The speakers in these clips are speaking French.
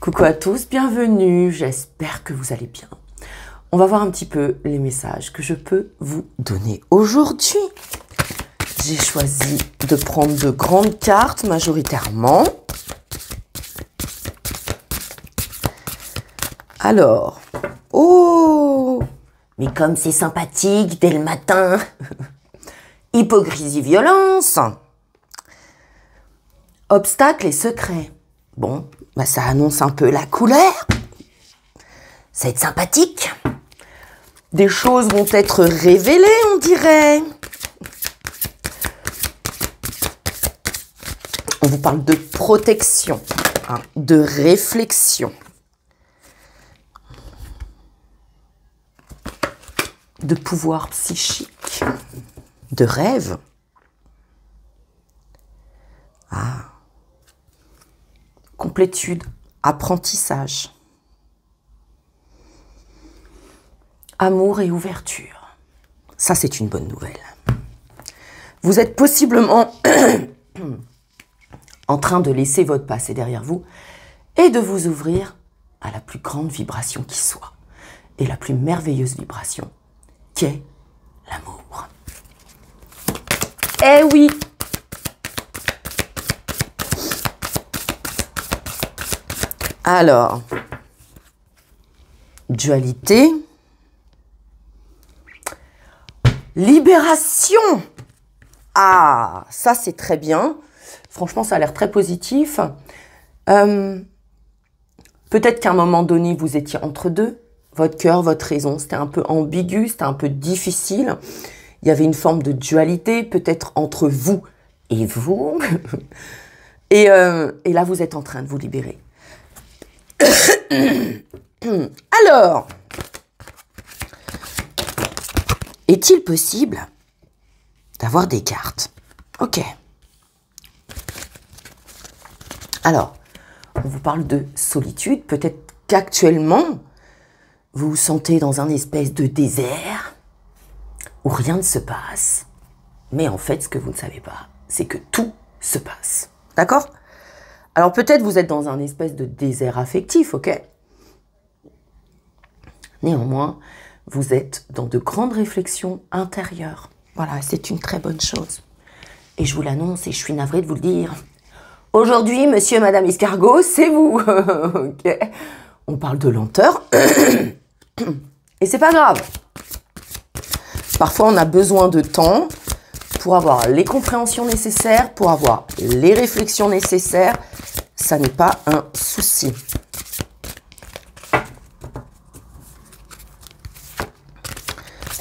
Coucou à tous, bienvenue, j'espère que vous allez bien. On va voir un petit peu les messages que je peux vous donner aujourd'hui. J'ai choisi de prendre de grandes cartes majoritairement. Alors, oh, mais comme c'est sympathique dès le matin. Hypocrisie, violence. Obstacles et secrets. Bon, bah ça annonce un peu la couleur. Ça va être sympathique. Des choses vont être révélées, on dirait. On vous parle de protection, hein, de réflexion, de pouvoir psychique, de rêve. Ah. Complétude, apprentissage. Amour et ouverture. Ça, c'est une bonne nouvelle. Vous êtes possiblement en train de laisser votre passé derrière vous et de vous ouvrir à la plus grande vibration qui soit. Et la plus merveilleuse vibration, qu'est l'amour. Eh oui Alors, dualité, libération. Ah, ça c'est très bien. Franchement, ça a l'air très positif. Euh, peut-être qu'à un moment donné, vous étiez entre deux. Votre cœur, votre raison, c'était un peu ambigu, c'était un peu difficile. Il y avait une forme de dualité, peut-être entre vous et vous. euh, et là, vous êtes en train de vous libérer. Alors, est-il possible d'avoir des cartes? Ok. Alors, on vous parle de solitude. Peut-être qu'actuellement, vous vous sentez dans un espèce de désert où rien ne se passe. Mais en fait, ce que vous ne savez pas, c'est que tout se passe. D'accord? Alors peut-être vous êtes dans un espèce de désert affectif, ok? Néanmoins, vous êtes dans de grandes réflexions intérieures. Voilà, c'est une très bonne chose. Et je vous l'annonce et je suis navrée de vous le dire. Aujourd'hui, monsieur madame Escargot, c'est vous. ok? On parle de lenteur. et c'est pas grave. Parfois, on a besoin de temps pour avoir les compréhensions nécessaires, pour avoir les réflexions nécessaires ça n'est pas un souci.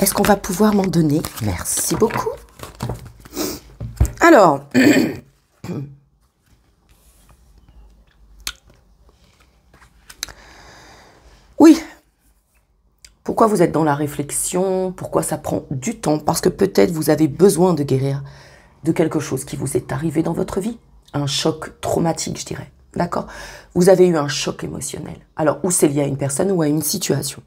Est-ce qu'on va pouvoir m'en donner? Merci beaucoup. Alors, oui. Pourquoi vous êtes dans la réflexion? Pourquoi ça prend du temps? Parce que peut-être vous avez besoin de guérir de quelque chose qui vous est arrivé dans votre vie un choc traumatique, je dirais. D'accord? Vous avez eu un choc émotionnel. Alors, ou c'est lié à une personne ou à une situation.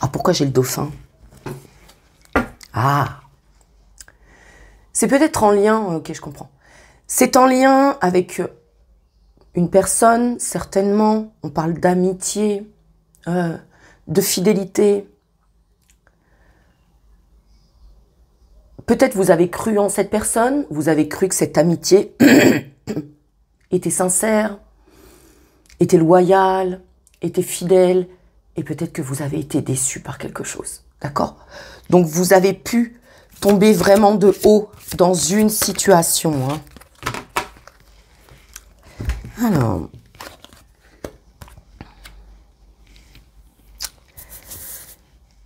Ah, pourquoi j'ai le dauphin? Ah C'est peut-être en lien, ok, je comprends. C'est en lien avec une personne, certainement. On parle d'amitié, euh, de fidélité, Peut-être vous avez cru en cette personne, vous avez cru que cette amitié était sincère, était loyale, était fidèle, et peut-être que vous avez été déçu par quelque chose. D'accord? Donc vous avez pu tomber vraiment de haut dans une situation. Hein. Alors.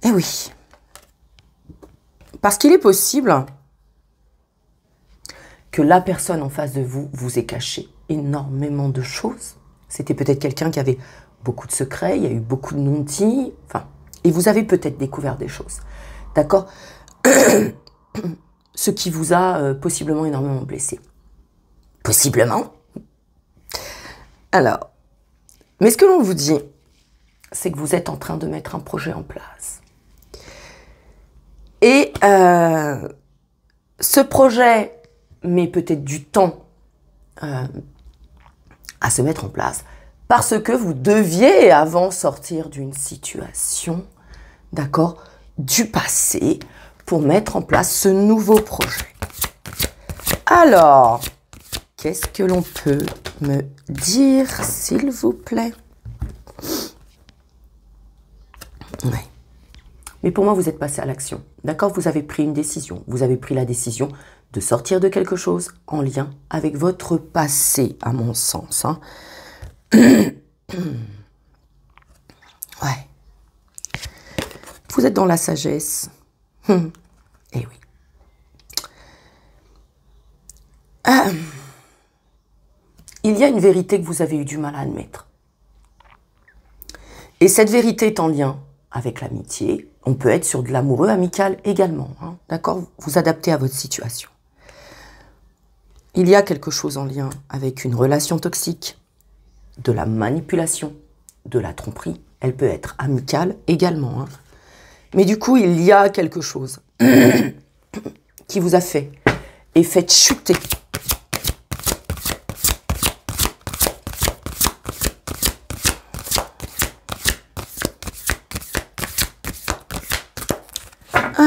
Eh oui. Parce qu'il est possible que la personne en face de vous vous ait caché énormément de choses. C'était peut-être quelqu'un qui avait beaucoup de secrets, il y a eu beaucoup de non-dits, enfin, et vous avez peut-être découvert des choses. D'accord Ce qui vous a euh, possiblement énormément blessé. Possiblement. Alors, mais ce que l'on vous dit, c'est que vous êtes en train de mettre un projet en place. Et euh, ce projet met peut-être du temps euh, à se mettre en place parce que vous deviez avant sortir d'une situation, d'accord, du passé pour mettre en place ce nouveau projet. Alors, qu'est-ce que l'on peut me dire, s'il vous plaît? Ouais. Mais pour moi, vous êtes passé à l'action. D'accord? Vous avez pris une décision. Vous avez pris la décision de sortir de quelque chose en lien avec votre passé, à mon sens. Hein. ouais. Vous êtes dans la sagesse. Hum. Eh oui. Euh, il y a une vérité que vous avez eu du mal à admettre. Et cette vérité est en lien avec l'amitié. On peut être sur de l'amoureux amical également. Hein. D'accord? Vous adaptez à votre situation. Il y a quelque chose en lien avec une relation toxique, de la manipulation, de la tromperie. Elle peut être amicale également. Hein. Mais du coup, il y a quelque chose qui vous a fait et fait chuter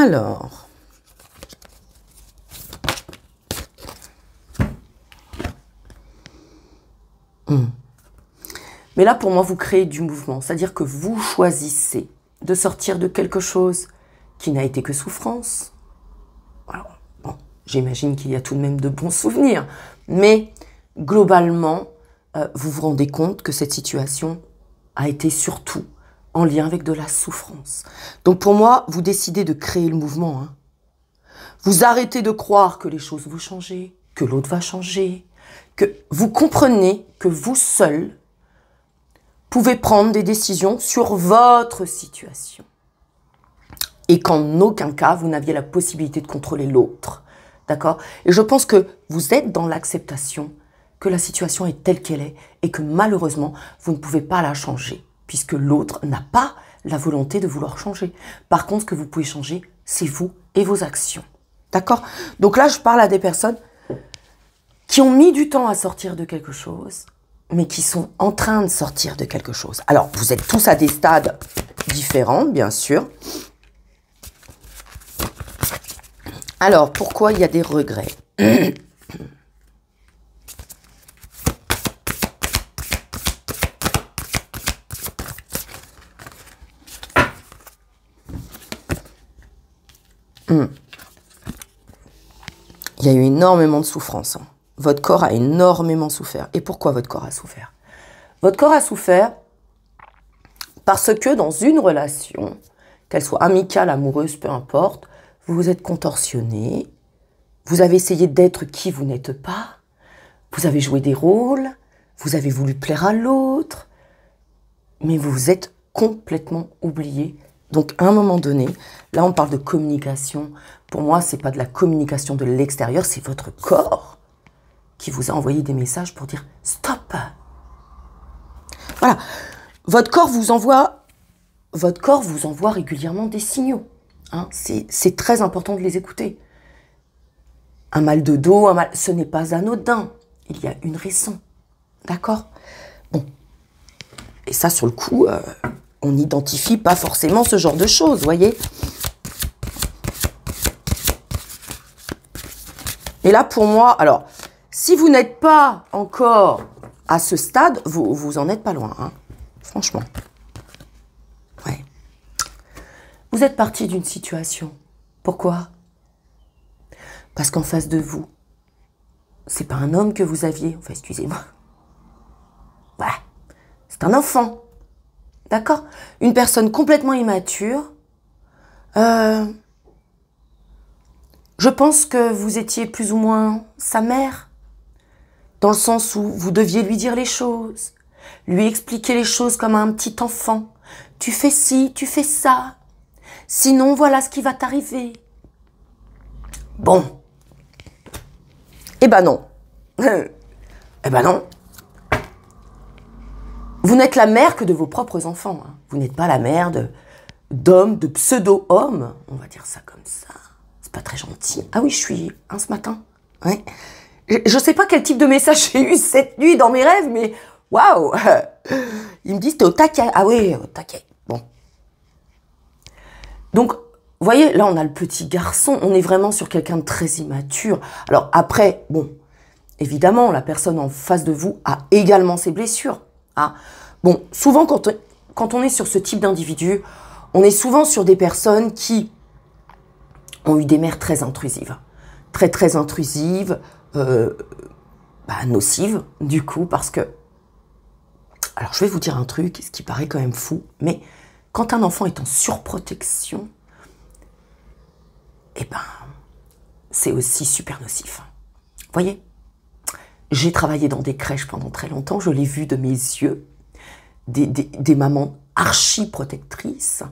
Alors. Hmm. Mais là, pour moi, vous créez du mouvement. C'est-à-dire que vous choisissez de sortir de quelque chose qui n'a été que souffrance. Bon, j'imagine qu'il y a tout de même de bons souvenirs. Mais globalement, euh, vous vous rendez compte que cette situation a été surtout en lien avec de la souffrance. Donc pour moi, vous décidez de créer le mouvement. Hein. Vous arrêtez de croire que les choses vont changer, que l'autre va changer, que vous comprenez que vous seul pouvez prendre des décisions sur votre situation. Et qu'en aucun cas, vous n'aviez la possibilité de contrôler l'autre. D'accord? Et je pense que vous êtes dans l'acceptation que la situation est telle qu'elle est et que malheureusement, vous ne pouvez pas la changer puisque l'autre n'a pas la volonté de vouloir changer. Par contre, ce que vous pouvez changer, c'est vous et vos actions. D'accord? Donc là, je parle à des personnes qui ont mis du temps à sortir de quelque chose, mais qui sont en train de sortir de quelque chose. Alors, vous êtes tous à des stades différents, bien sûr. Alors, pourquoi il y a des regrets? Hmm. Il y a eu énormément de souffrance. Hein. Votre corps a énormément souffert. Et pourquoi votre corps a souffert? Votre corps a souffert parce que dans une relation, qu'elle soit amicale, amoureuse, peu importe, vous vous êtes contorsionné, vous avez essayé d'être qui vous n'êtes pas, vous avez joué des rôles, vous avez voulu plaire à l'autre, mais vous vous êtes complètement oublié donc à un moment donné, là on parle de communication. Pour moi, c'est pas de la communication de l'extérieur, c'est votre corps qui vous a envoyé des messages pour dire stop. Voilà. Votre corps vous envoie votre corps vous envoie régulièrement des signaux. Hein. C'est très important de les écouter. Un mal de dos, un mal, ce n'est pas anodin. Il y a une raison. D'accord? Bon. Et ça, sur le coup, euh, on n'identifie pas forcément ce genre de choses, voyez Et là, pour moi, alors, si vous n'êtes pas encore à ce stade, vous, vous en êtes pas loin, hein, franchement. Ouais. Vous êtes parti d'une situation. Pourquoi? Parce qu'en face de vous, c'est pas un homme que vous aviez. Enfin, excusez-moi. Ouais. C'est un enfant. D'accord? Une personne complètement immature. Euh, je pense que vous étiez plus ou moins sa mère, dans le sens où vous deviez lui dire les choses, lui expliquer les choses comme un petit enfant. Tu fais ci, tu fais ça. Sinon, voilà ce qui va t'arriver. Bon. Eh ben non. eh ben non. Vous n'êtes la mère que de vos propres enfants. Hein. Vous n'êtes pas la mère d'hommes, de, pseudo-hommes. On va dire ça comme ça. C'est pas très gentil. Ah oui, je suis un ce matin. Ouais. Je sais pas quel type de message j'ai eu cette nuit dans mes rêves, mais waouh Ils me disent, t'es au taquet. Ah oui, au taquet. Bon. Donc, vous voyez, là, on a le petit garçon. On est vraiment sur quelqu'un de très immature. Alors, après, bon, évidemment, la personne en face de vous a également ses blessures. Hein. Bon, souvent, quand on, quand on est sur ce type d'individu, on est souvent sur des personnes qui ont eu des mères très intrusives. Très, très intrusives, euh, bah, nocives, du coup, parce que alors je vais vous dire un truc, ce qui paraît quand même fou, mais quand un enfant est en surprotection, eh ben, c'est aussi super nocif. Vous voyez? J'ai travaillé dans des crèches pendant très longtemps, je l'ai vu de mes yeux, des, des mamans archi protectrices,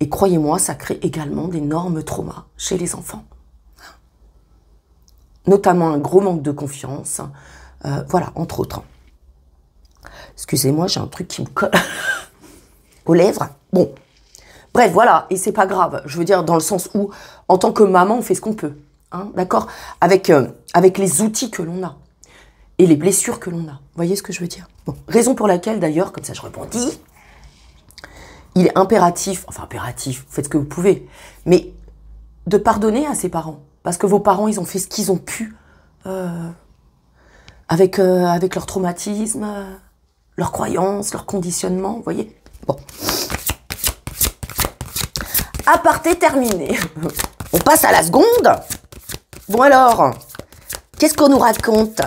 et croyez-moi, ça crée également d'énormes traumas chez les enfants. Notamment un gros manque de confiance, euh, voilà, entre autres. Excusez-moi, j'ai un truc qui me colle aux lèvres. Bon. Bref, voilà, et c'est pas grave. Je veux dire, dans le sens où, en tant que maman, on fait ce qu'on peut. Hein, D'accord? Avec, euh, avec les outils que l'on a. Et les blessures que l'on a. Vous voyez ce que je veux dire? Raison pour laquelle, d'ailleurs, comme ça je rebondis, il est impératif, enfin impératif, faites ce que vous pouvez, mais de pardonner à ses parents. Parce que vos parents, ils ont fait ce qu'ils ont pu euh, avec, euh, avec leur traumatisme leurs croyances, leurs conditionnements, vous voyez? Bon. Aparté terminé. On passe à la seconde. Bon alors, qu'est-ce qu'on nous raconte?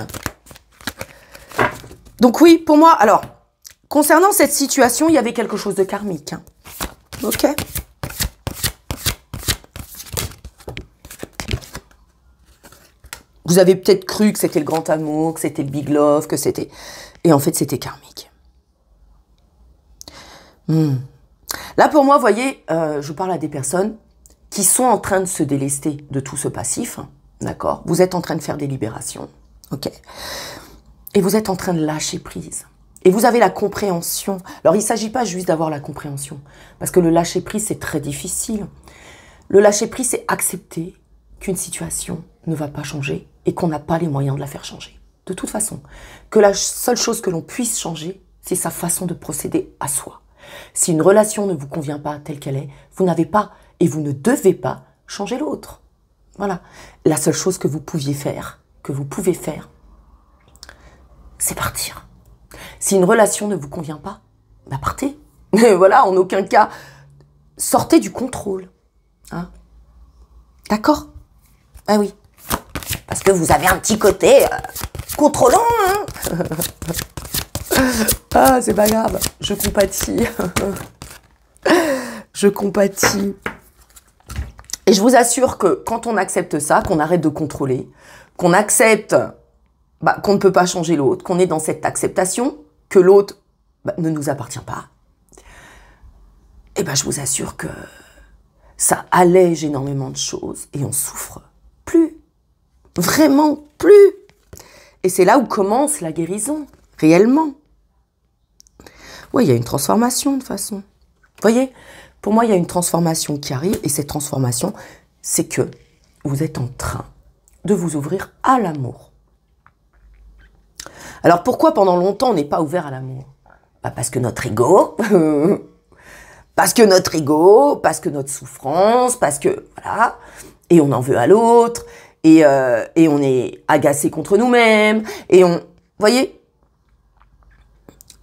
Donc oui, pour moi, alors, concernant cette situation, il y avait quelque chose de karmique. Hein. Ok Vous avez peut-être cru que c'était le grand amour, que c'était le big love, que c'était... Et en fait, c'était karmique. Hmm. Là, pour moi, voyez, euh, je parle à des personnes qui sont en train de se délester de tout ce passif. D'accord? Vous êtes en train de faire des libérations. OK Et vous êtes en train de lâcher prise. Et vous avez la compréhension. Alors, il ne s'agit pas juste d'avoir la compréhension. Parce que le lâcher prise, c'est très difficile. Le lâcher prise, c'est accepter qu'une situation ne va pas changer et qu'on n'a pas les moyens de la faire changer. De toute façon, que la seule chose que l'on puisse changer, c'est sa façon de procéder à soi. Si une relation ne vous convient pas telle qu'elle est, vous n'avez pas et vous ne devez pas changer l'autre. Voilà. La seule chose que vous pouviez faire, que vous pouvez faire, c'est partir. Si une relation ne vous convient pas, bah partez. voilà, en aucun cas, sortez du contrôle. Hein D'accord? Ah oui. Parce que vous avez un petit côté euh, contrôlant. Hein ah, c'est pas grave, je compatis. je compatis. Et je vous assure que quand on accepte ça, qu'on arrête de contrôler, qu'on accepte bah, qu'on ne peut pas changer l'autre, qu'on est dans cette acceptation, que l'autre bah, ne nous appartient pas, eh ben je vous assure que ça allège énormément de choses et on souffre plus. Vraiment plus. Et c'est là où commence la guérison, réellement. Oui, il y a une transformation de façon. Vous voyez Pour moi, il y a une transformation qui arrive et cette transformation, c'est que vous êtes en train de vous ouvrir à l'amour. Alors pourquoi pendant longtemps on n'est pas ouvert à l'amour? Bah Parce que notre ego, parce que notre ego, parce que notre souffrance, parce que voilà, et on en veut à l'autre, et, euh, et on est agacé contre nous-mêmes, et on, voyez,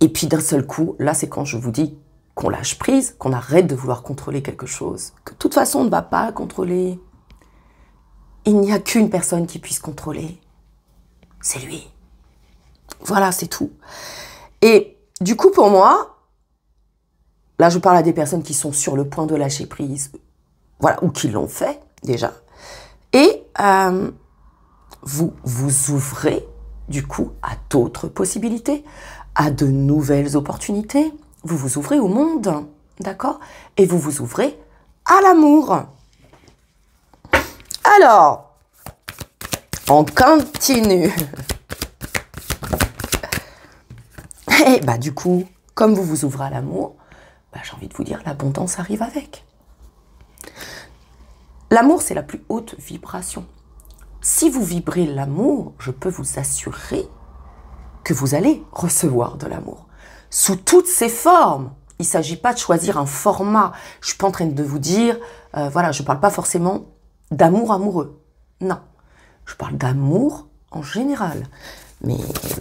et puis d'un seul coup, là c'est quand je vous dis qu'on lâche prise, qu'on arrête de vouloir contrôler quelque chose, que de toute façon on ne va pas contrôler. Il n'y a qu'une personne qui puisse contrôler, c'est lui. Voilà, c'est tout. Et du coup pour moi, là je parle à des personnes qui sont sur le point de lâcher prise, voilà, ou qui l'ont fait déjà, et euh, vous vous ouvrez du coup à d'autres possibilités, à de nouvelles opportunités. Vous vous ouvrez au monde, d'accord? Et vous vous ouvrez à l'amour. Alors, on continue. Et bah du coup, comme vous vous ouvrez à l'amour, bah, j'ai envie de vous dire, l'abondance arrive avec. L'amour, c'est la plus haute vibration. si vous vibrez l'amour, je peux vous assurer que vous allez recevoir de l'amour. Sous toutes ses formes. Il ne s'agit pas de choisir un format. Je ne suis pas en train de vous dire, euh, voilà, je ne parle pas forcément d'amour amoureux. Non. Je parle d'amour en général. Mais,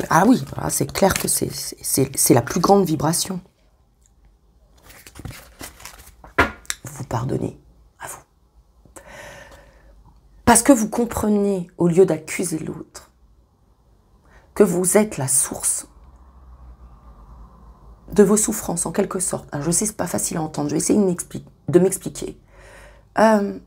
ah oui, c'est clair que c'est la plus grande vibration. Vous pardonnez à vous. Parce que vous comprenez, au lieu d'accuser l'autre, que vous êtes la source de vos souffrances, en quelque sorte. je sais, c'est pas facile à entendre, je vais essayer de m'expliquer. Euh,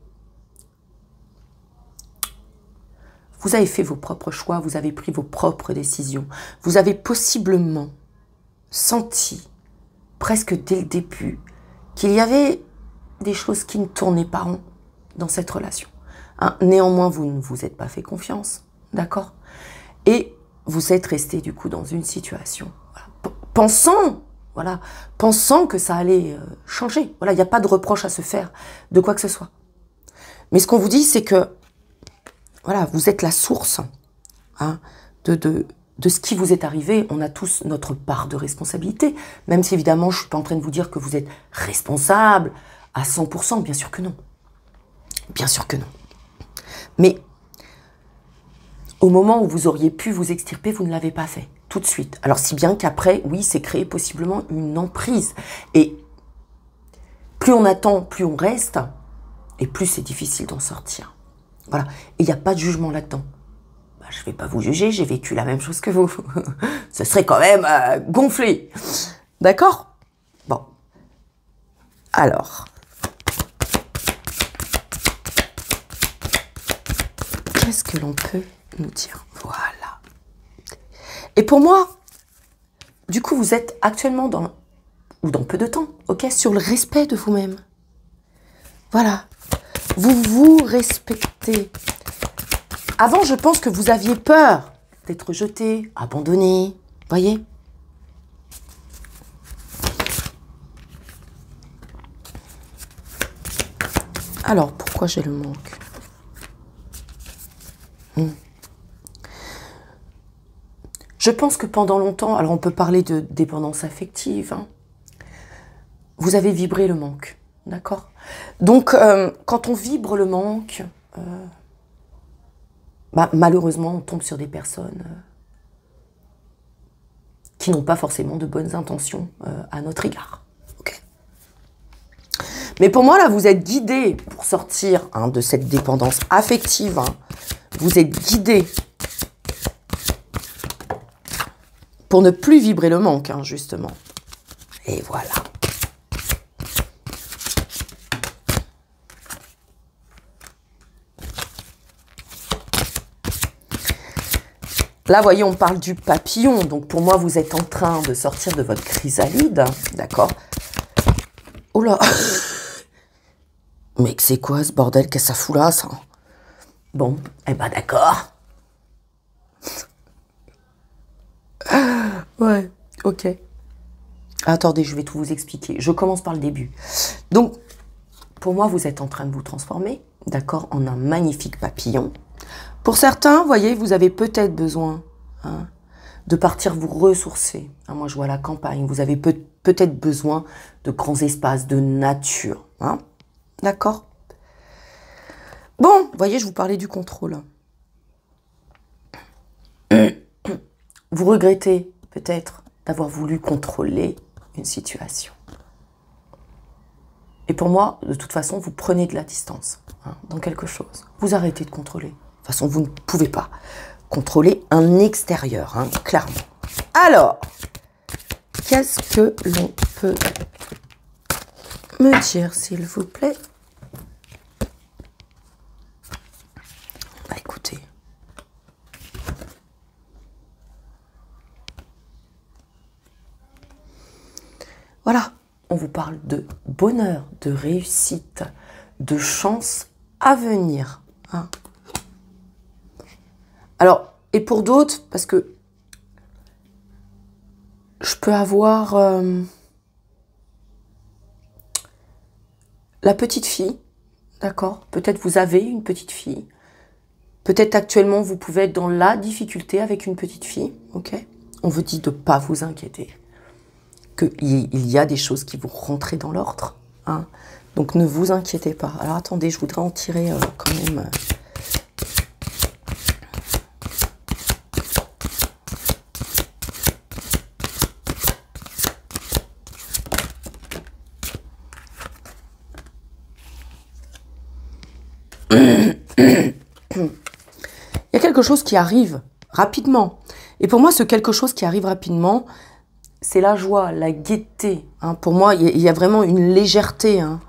vous avez fait vos propres choix, vous avez pris vos propres décisions. Vous avez possiblement senti, presque dès le début, qu'il y avait des choses qui ne tournaient pas rond dans cette relation. Hein, néanmoins, vous ne vous êtes pas fait confiance, d'accord? Et vous êtes resté du coup dans une situation, pensant, voilà, pensant que ça allait euh, changer. Voilà, il n'y a pas de reproche à se faire de quoi que ce soit. Mais ce qu'on vous dit, c'est que, voilà, vous êtes la source hein, de, de, de ce qui vous est arrivé. On a tous notre part de responsabilité, même si évidemment, je ne suis pas en train de vous dire que vous êtes responsable à 100%, bien sûr que non. Bien sûr que non. Mais au moment où vous auriez pu vous extirper, vous ne l'avez pas fait tout de suite. Alors si bien qu'après, oui, c'est créé possiblement une emprise. Et plus on attend, plus on reste, et plus c'est difficile d'en sortir. Voilà. Il n'y a pas de jugement là-dedans. Bah, je ne vais pas vous juger, j'ai vécu la même chose que vous. Ce serait quand même euh, gonflé. D'accord? Bon. Alors. Qu'est-ce que l'on peut nous dire? Voilà. Et pour moi, du coup, vous êtes actuellement dans, ou dans peu de temps, ok, sur le respect de vous-même. Voilà. Vous vous respectez. Avant, je pense que vous aviez peur d'être jeté, abandonné. Voyez Alors, pourquoi j'ai le manque? Hmm. Je pense que pendant longtemps, alors on peut parler de dépendance affective, hein, vous avez vibré le manque, d'accord? Donc, euh, quand on vibre le manque, euh, bah, malheureusement, on tombe sur des personnes euh, qui n'ont pas forcément de bonnes intentions à notre égard. Mais pour moi, là, vous êtes guidé pour sortir hein, de cette dépendance affective. Hein. vous êtes guidé pour ne plus vibrer le manque, hein, justement. Et voilà. Là, voyez, on parle du papillon. Donc, pour moi, vous êtes en train de sortir de votre chrysalide. D'accord? Oh là Mais c'est quoi ce bordel? Qu'est-ce que ça fout là, ça? Bon, eh ben d'accord. Ouais, ok. Attendez, je vais tout vous expliquer. Je commence par le début. Donc, pour moi, vous êtes en train de vous transformer, d'accord, en un magnifique papillon. Pour certains, voyez, vous avez peut-être besoin hein, de partir vous ressourcer. Hein, moi, je vois la campagne. Vous avez peut-être besoin de grands espaces, de nature. Hein, d'accord? Bon, voyez, je vous parlais du contrôle. Vous regrettez peut-être d'avoir voulu contrôler une situation. Et pour moi, de toute façon, vous prenez de la distance dans quelque chose. Vous arrêtez de contrôler. Toute façon, vous ne pouvez pas contrôler un extérieur, hein, clairement. Alors, qu'est-ce que l'on peut me dire, s'il vous plaît? Voilà, on vous parle de bonheur, de réussite, de chance à venir. Hein. Alors, et pour d'autres, parce que je peux avoir euh, la petite fille, d'accord? Peut-être vous avez une petite fille Peut-être actuellement, vous pouvez être dans la difficulté avec une petite fille, ok? On vous dit de ne pas vous inquiéter, qu'il y a des choses qui vont rentrer dans l'ordre. Hein? Donc ne vous inquiétez pas. Alors attendez, je voudrais en tirer euh, quand même... Euh, quelque chose qui arrive rapidement. Et pour moi, ce quelque chose qui arrive rapidement, c'est la joie, la gaieté. Hein. Pour moi, il y, a vraiment une légèreté hein,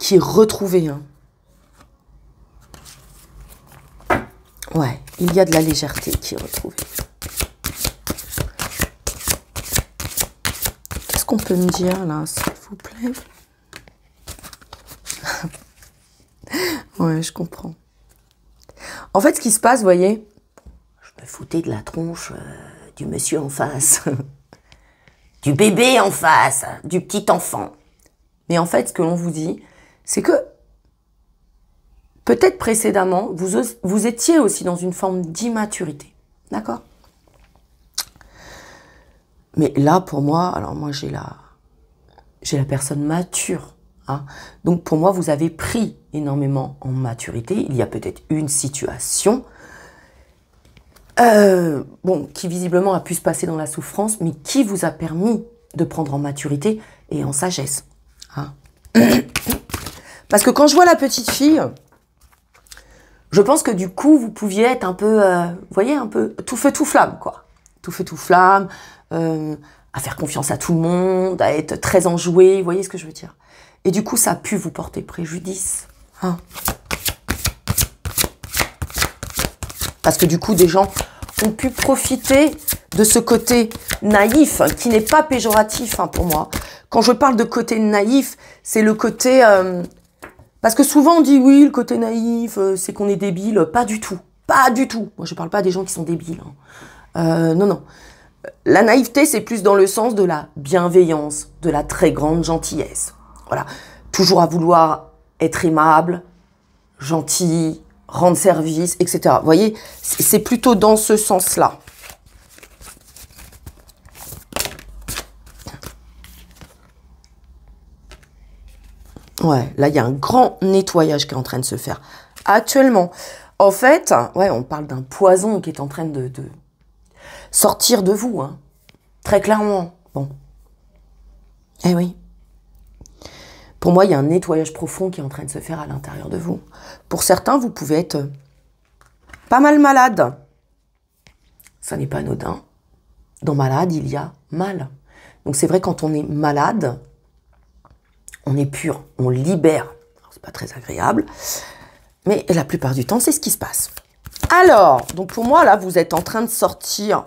qui est retrouvée. Hein. Ouais, il y a de la légèreté qui est retrouvée. Qu'est-ce qu'on peut me dire là, s'il vous plaît? Ouais, je comprends. En fait, ce qui se passe, vous voyez, je me foutais de la tronche euh, du monsieur en face, du bébé en face, du petit enfant. Mais en fait, ce que l'on vous dit, c'est que peut-être précédemment, vous, vous étiez aussi dans une forme d'immaturité. D'accord? Mais là, pour moi, alors moi, j'ai la, j'ai la personne mature Hein. Donc pour moi, vous avez pris énormément en maturité. Il y a peut-être une situation euh, bon, qui visiblement a pu se passer dans la souffrance, mais qui vous a permis de prendre en maturité et en sagesse. Hein. Parce que quand je vois la petite fille, je pense que du coup, vous pouviez être un peu, euh, vous voyez, un peu tout feu, tout flamme, quoi. Tout feu, tout flamme, euh, à faire confiance à tout le monde, à être très enjoué, vous voyez ce que je veux dire et du coup, ça a pu vous porter préjudice. Hein. Parce que du coup, des gens ont pu profiter de ce côté naïf, qui n'est pas péjoratif hein, pour moi. Quand je parle de côté naïf, c'est le côté... Euh, parce que souvent on dit oui, le côté naïf, euh, c'est qu'on est débile. Pas du tout. Pas du tout. Moi, je ne parle pas des gens qui sont débiles. Hein. Euh, non, non. La naïveté, c'est plus dans le sens de la bienveillance, de la très grande gentillesse. Voilà. Toujours à vouloir être aimable, gentil, rendre service, etc. Vous voyez, c'est plutôt dans ce sens-là. Ouais, là, il y a un grand nettoyage qui est en train de se faire. Actuellement, en fait, ouais, on parle d'un poison qui est en train de, sortir de vous, hein. très clairement. Bon. Eh oui. Pour moi, il y a un nettoyage profond qui est en train de se faire à l'intérieur de vous. Pour certains, vous pouvez être pas mal malade. Ça n'est pas anodin. Dans malade, il y a mal. Donc c'est vrai, quand on est malade, on est pur, on libère. C'est pas très agréable. Mais la plupart du temps, c'est ce qui se passe. Alors, donc pour moi, là, vous êtes en train de sortir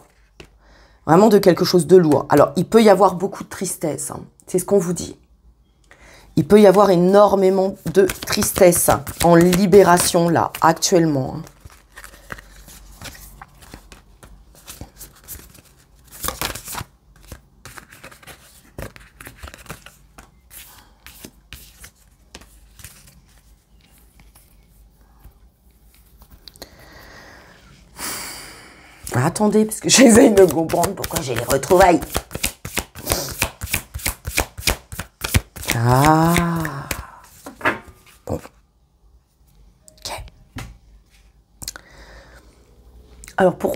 vraiment de quelque chose de lourd. Alors, il peut y avoir beaucoup de tristesse. Hein. C'est ce qu'on vous dit il peut y avoir énormément de tristesse en libération là, actuellement. Attendez, parce que j'essaye de comprendre pourquoi j'ai les retrouvailles. Ah. Bon. Ok. Alors pour...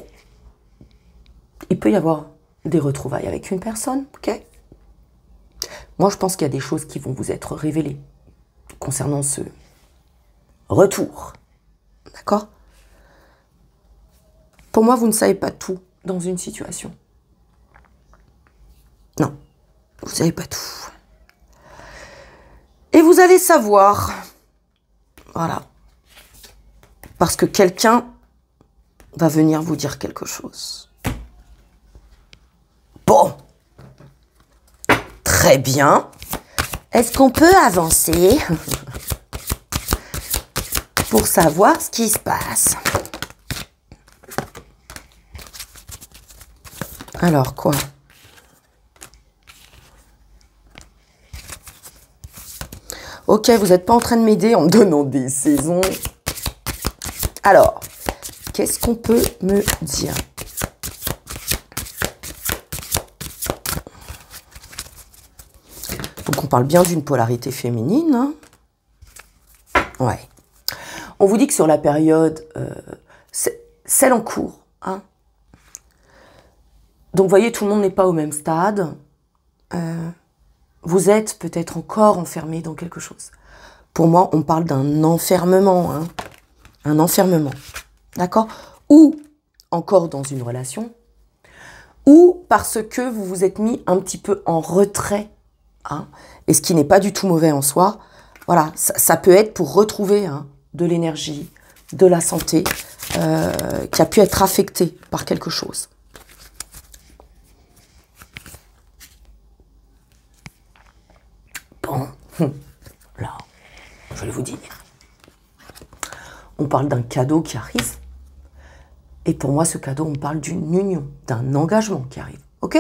Il peut y avoir des retrouvailles avec une personne, ok Moi, je pense qu'il y a des choses qui vont vous être révélées concernant ce retour. D'accord Pour moi, vous ne savez pas tout dans une situation. Non, vous ne savez pas tout. Et vous allez savoir. Voilà. Parce que quelqu'un va venir vous dire quelque chose. Bon. Très bien. Est-ce qu'on peut avancer pour savoir ce qui se passe? Alors quoi? Ok, vous n'êtes pas en train de m'aider en me donnant des saisons. Alors, qu'est-ce qu'on peut me dire? Donc on parle bien d'une polarité féminine. Hein. ouais. On vous dit que sur la période, euh, celle en cours, hein. donc vous voyez, tout le monde n'est pas au même stade. Euh, vous êtes peut-être encore enfermé dans quelque chose. Pour moi, on parle d'un enfermement, hein. un enfermement, d'accord? Ou encore dans une relation, ou parce que vous vous êtes mis un petit peu en retrait Hein. et ce qui n'est pas du tout mauvais en soi. Voilà, ça, peut être pour retrouver hein, de l'énergie, de la santé, euh, qui a pu être affectée par quelque chose. Bon, là, je vais vous dire. On parle d'un cadeau qui arrive. Et pour moi, ce cadeau, on parle d'une union, d'un engagement qui arrive. OK?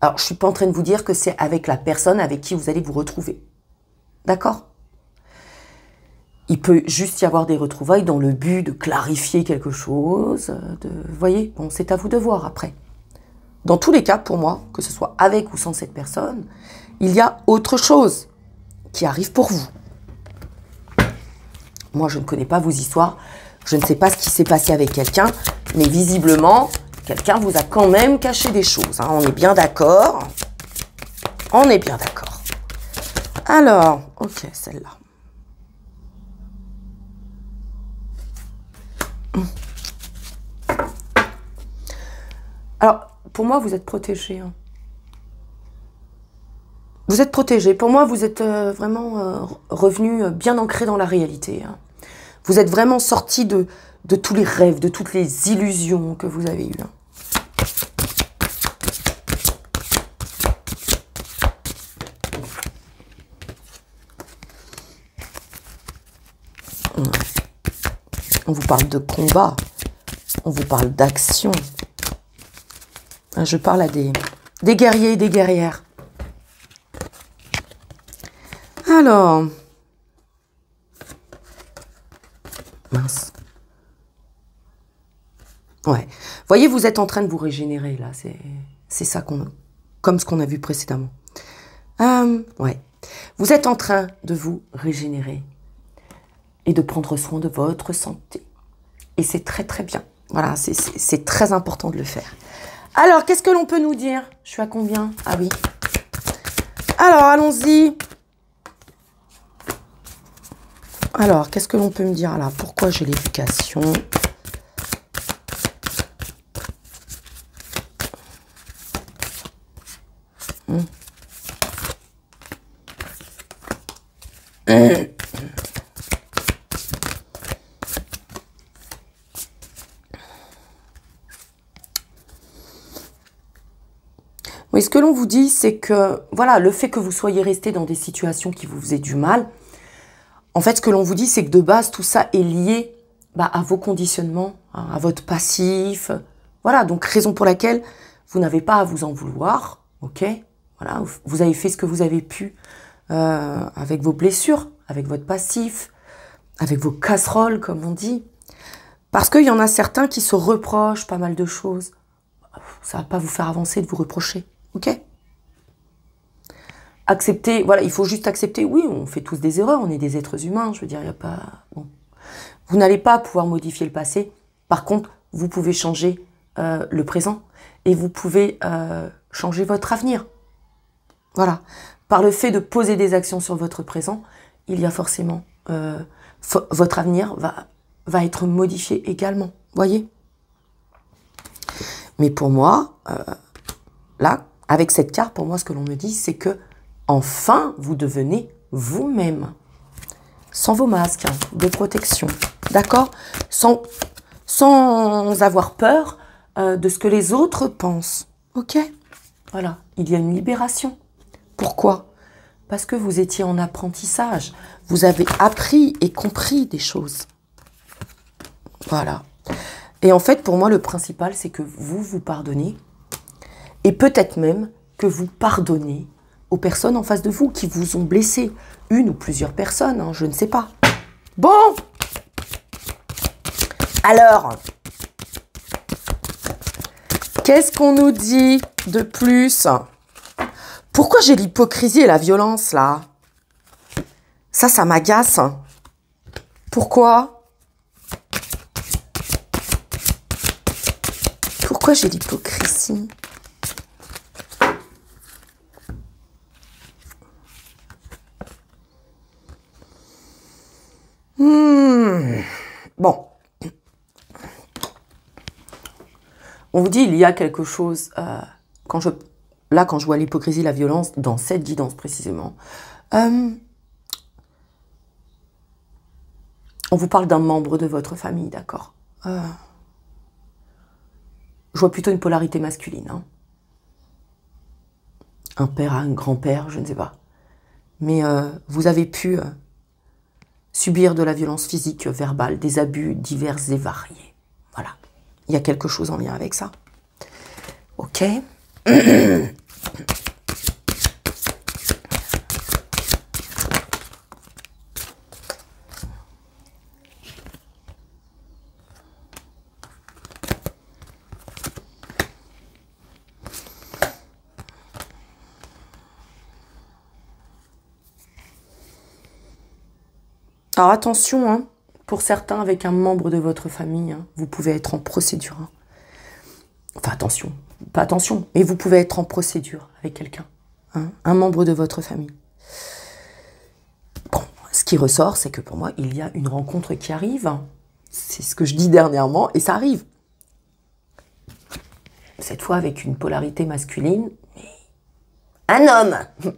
Alors, je ne suis pas en train de vous dire que c'est avec la personne avec qui vous allez vous retrouver. D'accord? Il peut juste y avoir des retrouvailles dans le but de clarifier quelque chose. De, vous voyez? Bon, c'est à vous de voir après. Dans tous les cas, pour moi, que ce soit avec ou sans cette personne, il y a autre chose qui arrive pour vous. Moi, je ne connais pas vos histoires. Je ne sais pas ce qui s'est passé avec quelqu'un, mais visiblement, Quelqu'un vous a quand même caché des choses. Hein. On est bien d'accord. On est bien d'accord. Alors, ok, celle-là. Alors, pour moi, vous êtes protégé. Hein. Vous êtes protégé. Pour moi, vous êtes euh, vraiment euh, revenu euh, bien ancré dans la réalité. Hein. Vous êtes vraiment sorti de, tous les rêves, de toutes les illusions que vous avez eues. On vous parle de combat. On vous parle d'action. Hein, je parle à des, des guerriers et des guerrières. Alors. Mince. Ouais. Voyez, vous êtes en train de vous régénérer là. C'est ça qu'on. Comme ce qu'on a vu précédemment. Euh, ouais. Vous êtes en train de vous régénérer et de prendre soin de votre santé. Et c'est très très bien. Voilà, c'est très important de le faire. Alors, qu'est-ce que l'on peut nous dire? Je suis à combien? Ah oui. Alors, allons-y. Alors, qu'est-ce que l'on peut me dire là? Pourquoi j'ai l'éducation? Mais ce que l'on vous dit, c'est que voilà, le fait que vous soyez resté dans des situations qui vous faisaient du mal, en fait, ce que l'on vous dit, c'est que de base, tout ça est lié bah, à vos conditionnements, hein, à votre passif. Voilà, donc raison pour laquelle vous n'avez pas à vous en vouloir, ok? Voilà, vous avez fait ce que vous avez pu euh, avec vos blessures, avec votre passif, avec vos casseroles, comme on dit. Parce qu'il y en a certains qui se reprochent pas mal de choses. Ça va pas vous faire avancer de vous reprocher. Ok? Accepter, voilà, il faut juste accepter, oui, on fait tous des erreurs, on est des êtres humains, je veux dire, il n'y a pas... Vous n'allez pas pouvoir modifier le passé, par contre, vous pouvez changer euh, le présent et vous pouvez euh, changer votre avenir. Voilà. Par le fait de poser des actions sur votre présent, il y a forcément... Euh, votre avenir va, va être modifié également. Voyez? Mais pour moi, là, avec cette carte, pour moi, ce que l'on me dit, c'est que enfin, vous devenez vous-même. Sans vos masques de protection. D'accord? Sans, sans avoir peur euh, de ce que les autres pensent. Ok? Voilà. Il y a une libération. Pourquoi? Parce que vous étiez en apprentissage. Vous avez appris et compris des choses. Voilà. Et en fait, pour moi, le principal, c'est que vous vous pardonnez et peut-être même que vous pardonnez aux personnes en face de vous qui vous ont blessé. Une ou plusieurs personnes, hein, je ne sais pas. Bon Alors, qu'est-ce qu'on nous dit de plus? Pourquoi j'ai l'hypocrisie et la violence là? Ça, ça m'agace. Pourquoi? Pourquoi j'ai l'hypocrisie? Bon. On vous dit, il y a quelque chose, euh, quand je, là, quand je vois l'hypocrisie, la violence, dans cette guidance précisément, euh, on vous parle d'un membre de votre famille, d'accord euh, Je vois plutôt une polarité masculine. Hein. Un père, un grand-père, je ne sais pas. Mais vous avez pu subir de la violence physique, verbale, des abus divers et variés. Voilà. Il y a quelque chose en lien avec ça. Ok Alors attention, hein, pour certains, avec un membre de votre famille, hein, vous pouvez être en procédure. Hein. Enfin attention, pas attention, mais vous pouvez être en procédure avec quelqu'un, un membre de votre famille. Bon, ce qui ressort, c'est que pour moi, il y a une rencontre qui arrive. C'est ce que je dis dernièrement, et ça arrive. Cette fois avec une polarité masculine, mais un homme,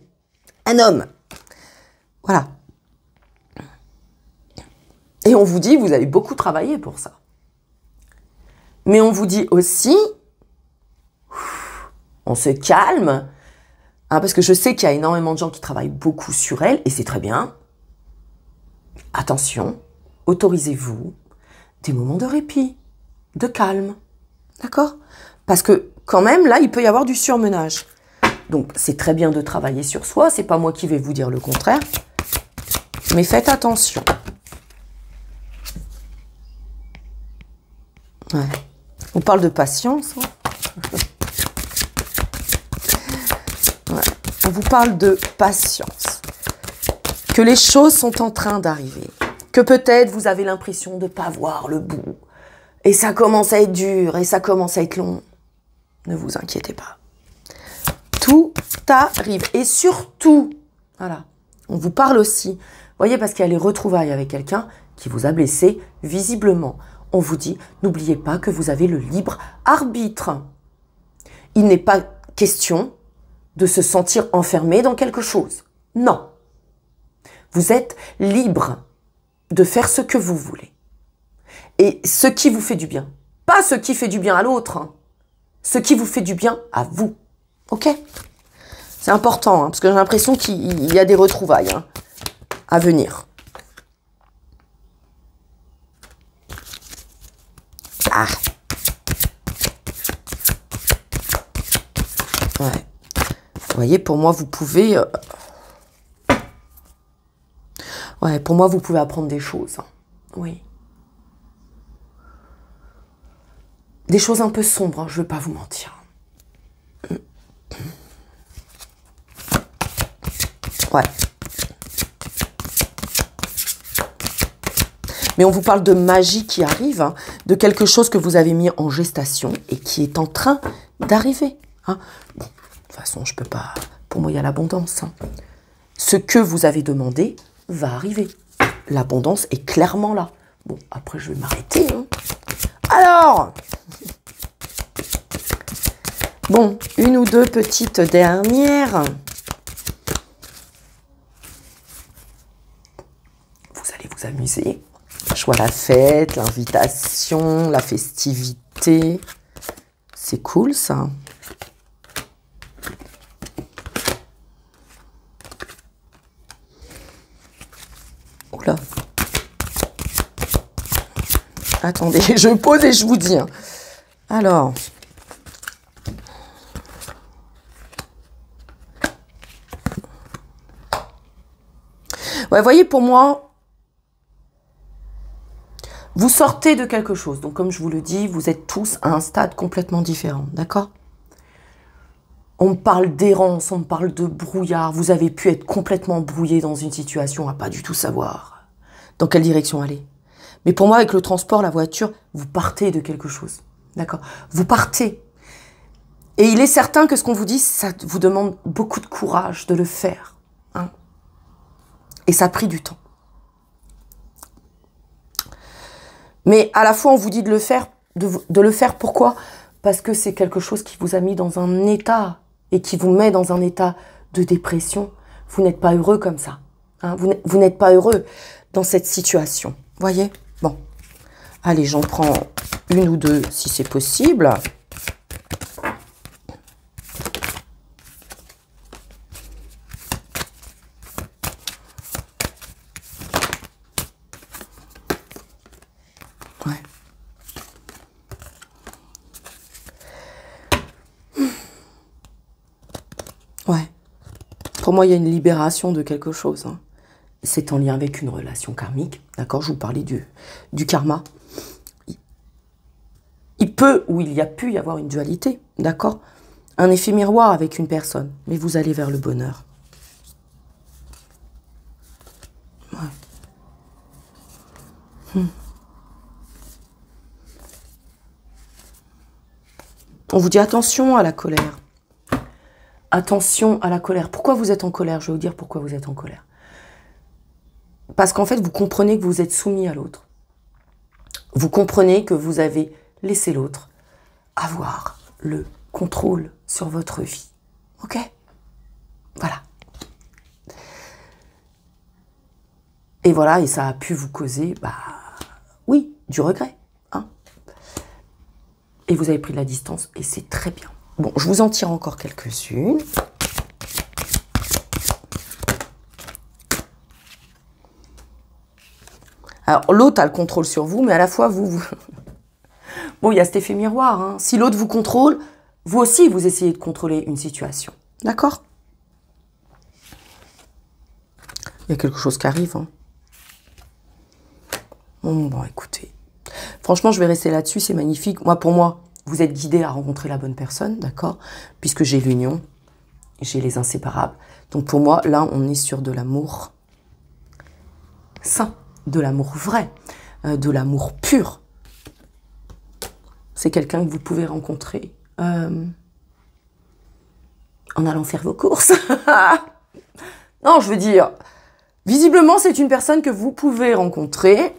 un homme. Voilà. Et on vous dit, vous avez beaucoup travaillé pour ça. Mais on vous dit aussi, on se calme, hein, parce que je sais qu'il y a énormément de gens qui travaillent beaucoup sur elle, et c'est très bien. Attention, autorisez-vous des moments de répit, de calme. D'accord? Parce que quand même, là, il peut y avoir du surmenage. Donc, c'est très bien de travailler sur soi, c'est pas moi qui vais vous dire le contraire. Mais faites attention. On parle de patience. Hein. On vous parle de patience. Que les choses sont en train d'arriver. Que peut-être vous avez l'impression de ne pas voir le bout. Et ça commence à être dur et ça commence à être long. Ne vous inquiétez pas. Tout arrive. Et surtout, voilà, on vous parle aussi. Voyez, parce qu'il y a les retrouvailles avec quelqu'un qui vous a blessé visiblement on vous dit, n'oubliez pas que vous avez le libre arbitre. Il n'est pas question de se sentir enfermé dans quelque chose. Non. Vous êtes libre de faire ce que vous voulez. Et ce qui vous fait du bien. Pas ce qui fait du bien à l'autre. Hein. Ce qui vous fait du bien à vous. OK? C'est important, hein, parce que j'ai l'impression qu'il y a des retrouvailles hein, à venir. Ouais. Vous voyez, pour moi, vous pouvez... Euh, ouais, pour moi, vous pouvez apprendre des choses. Hein. Oui. Des choses un peu sombres, hein, je ne vais pas vous mentir. Ouais. Mais on vous parle de magie qui arrive, hein, de quelque chose que vous avez mis en gestation et qui est en train d'arriver. Hein. de toute façon, je peux pas. Pour moi, il y a l'abondance. Hein. Ce que vous avez demandé va arriver. L'abondance est clairement là. Bon, après, je vais m'arrêter. Alors, bon, une ou deux petites dernières. Vous allez vous amuser. Je vois la fête, l'invitation, la festivité. C'est cool ça. Oula. Attendez, je pose et je vous dis. Hein. Alors. Ouais, voyez, pour moi, sortez de quelque chose. Donc, comme je vous le dis, vous êtes tous à un stade complètement différent. D'accord? On parle d'errance, on parle de brouillard. Vous avez pu être complètement brouillé dans une situation à pas du tout savoir dans quelle direction aller. Mais pour moi, avec le transport, la voiture, vous partez de quelque chose. D'accord? Vous partez. Et il est certain que ce qu'on vous dit, ça vous demande beaucoup de courage de le faire. Hein Et ça a pris du temps. Mais à la fois, on vous dit de le faire, de, le faire pourquoi? Parce que c'est quelque chose qui vous a mis dans un état et qui vous met dans un état de dépression. Vous n'êtes pas heureux comme ça. Hein vous n'êtes pas heureux dans cette situation. Voyez? Bon. Allez, j'en prends une ou deux si c'est possible. Pour moi, il y a une libération de quelque chose. Hein. C'est en lien avec une relation karmique. D'accord? Je vous parlais du, karma. Il peut ou il y a pu y avoir une dualité. D'accord? Un effet miroir avec une personne. Mais vous allez vers le bonheur. Hmm. On vous dit attention à la colère. Attention à la colère. Pourquoi vous êtes en colère? Je vais vous dire pourquoi vous êtes en colère. Parce qu'en fait, vous comprenez que vous êtes soumis à l'autre. Vous comprenez que vous avez laissé l'autre avoir le contrôle sur votre vie. Ok? Voilà. Et voilà, et ça a pu vous causer, bah oui, du regret. Hein et vous avez pris de la distance, et c'est très bien. Bon, je vous en tire encore quelques-unes. Alors, l'autre a le contrôle sur vous, mais à la fois, vous... bon, il y a cet effet miroir. Hein. Si l'autre vous contrôle, vous aussi, vous essayez de contrôler une situation. D'accord? Il y a quelque chose qui arrive. Hein. Bon, bon, écoutez. Franchement, je vais rester là-dessus, c'est magnifique. Moi, pour moi, vous êtes guidé à rencontrer la bonne personne, d'accord? Puisque j'ai l'union, j'ai les inséparables. Donc pour moi, là, on est sur de l'amour sain, de l'amour vrai, euh, de l'amour pur. C'est quelqu'un que vous pouvez rencontrer euh, en allant faire vos courses. non, je veux dire, visiblement, c'est une personne que vous pouvez rencontrer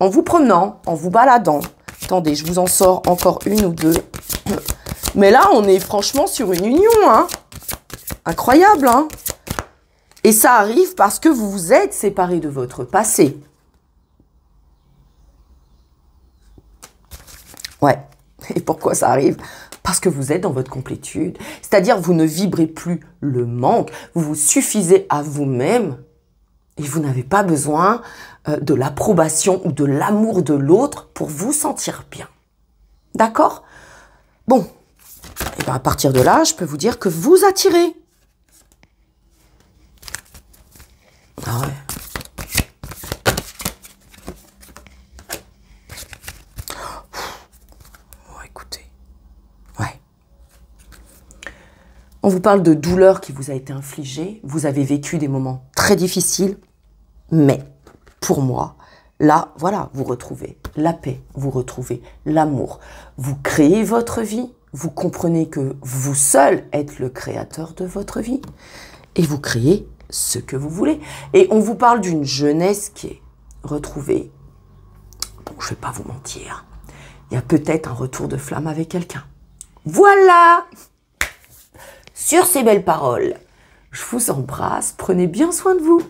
en vous promenant, en vous baladant, Attendez, je vous en sors encore une ou deux. Mais là, on est franchement sur une union, hein. Incroyable, hein. Et ça arrive parce que vous vous êtes séparé de votre passé. Ouais. Et pourquoi ça arrive? Parce que vous êtes dans votre complétude. C'est-à-dire, vous ne vibrez plus le manque. Vous vous suffisez à vous-même. Et vous n'avez pas besoin euh, de l'approbation ou de l'amour de l'autre pour vous sentir bien. D'accord? Bon, et eh bien à partir de là, je peux vous dire que vous attirez. Ah ouais. Écoutez. Ouais. On vous parle de douleur qui vous a été infligée. Vous avez vécu des moments très difficiles, mais pour moi, là, voilà, vous retrouvez la paix, vous retrouvez l'amour, vous créez votre vie, vous comprenez que vous seul êtes le créateur de votre vie et vous créez ce que vous voulez. Et on vous parle d'une jeunesse qui est retrouvée. Bon, je vais pas vous mentir. Il y a peut-être un retour de flamme avec quelqu'un. Voilà Sur ces belles paroles, je vous embrasse, prenez bien soin de vous.